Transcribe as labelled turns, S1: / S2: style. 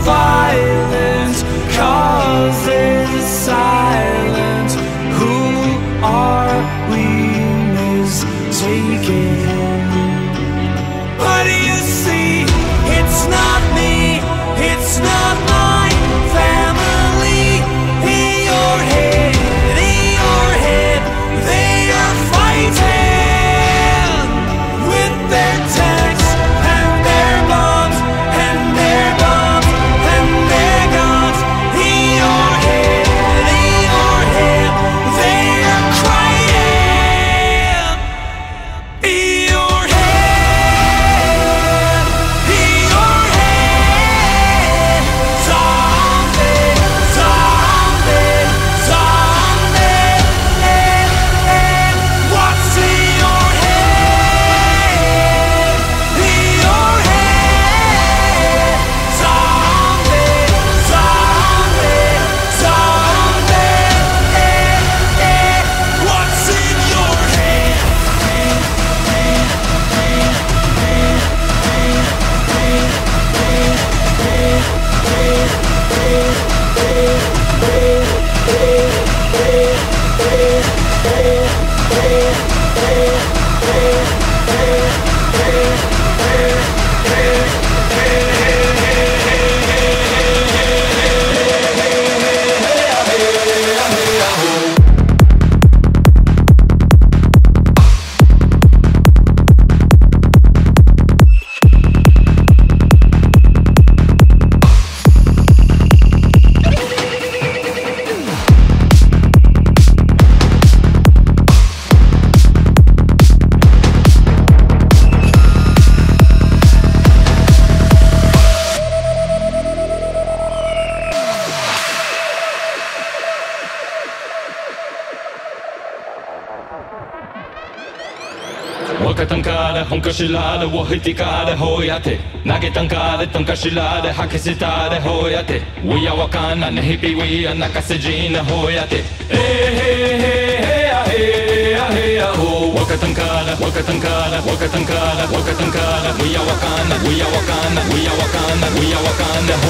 S1: vai.
S2: وكتنكار هنكشلار وهتكار هوياتي ناجي تنكار تنكشلار هكستار هوياتي ويا وكان نهبي ويا نكسجين هوياتي ايه ايه ايه ايه ايه هو وكتنكار وكتنكار وكتنكار وكتنكار ويا وكان ويا وكان ويا وكان ويا وكان هو